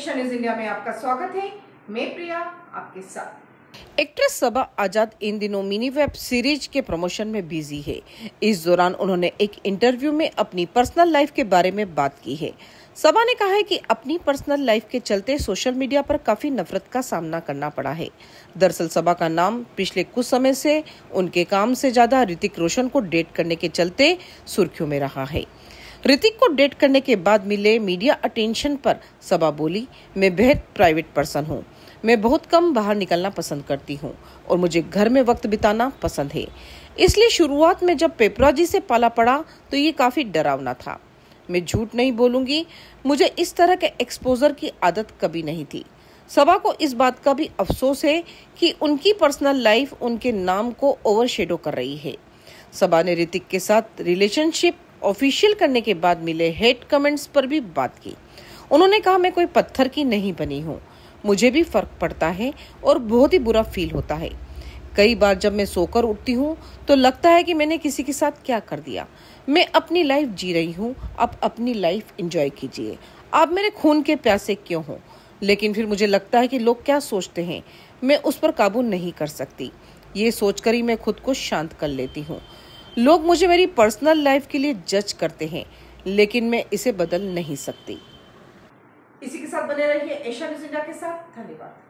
Asia news India में आपका स्वागत है। मैं प्रिया, आपके साथ। एक्ट्रेस सबा आज़ाद इन दिनों मिनी वेब सीरीज़ के प्रमोशन में बिज़ी है। इस दौरान उन्होंने एक इंटरव्यू में अपनी पर्सनल लाइफ के बारे में बात की है। सबा ने कहा है कि अपनी पर्सनल लाइफ के चलते सोशल मीडिया पर काफ़ी नफरत का सामना करना पड़ा है। दरअसल सबा का नाम पिछले कुछ समय से उनके काम से ज़्यादा ऋतिक रोशन को डेट करने के चलते सुर्खियों में रहा है। ऋतिक को डेट करने के बाद मिले मीडिया अटेंशन पर। सबा बोली, मैं बेहद प्राइवेट पर्सन हूँ। मैं बहुत कम बाहर निकलना पसंद करती हूँ और मुझे घर में वक्त बिताना पसंद है। इसलिए शुरुआत में जब पेपराजी से पाला पड़ा तो ये काफ़ी डरावना था। मैं झूठ नहीं बोलूँगी। मुझे इस तरह के एक्सपोजर की आदत कभी नहीं थी। सबा को इस बात का भी अफसोस है कि उनकी पर्सनल लाइफ उनके नाम को ओवरशेडो कर रही है। सबा ने ऋतिक के साथ रिलेशनशिप ऑफिशियल करने के बाद मिले हेट कमेंट्स पर भी बात की। उन्होंने कहा, मैं कोई पत्थर की नहीं बनी हूँ। मुझे भी फ़र्क पड़ता है और बहुत ही बुरा फील होता है। कई बार जब मैं सोकर उठती हूँ तो लगता है कि मैंने किसी के साथ क्या कर दिया। मैं अपनी लाइफ जी रही हूँ। आप अपनी लाइफ इंजॉय कीजिए। आप मेरे खून के प्यासे क्यों हो? लेकिन फिर मुझे लगता है कि लोग क्या सोचते हैं। मैं उस पर काबू नहीं कर सकती। ये सोचकर ही मैं खुद को शांत कर लेती हूँ। लोग मुझे मेरी पर्सनल लाइफ के लिए जज करते हैं, लेकिन मैं इसे बदल नहीं सकती। इसी के साथ बने रहिए एशिया न्यूज़ इंडिया के साथ। धन्यवाद।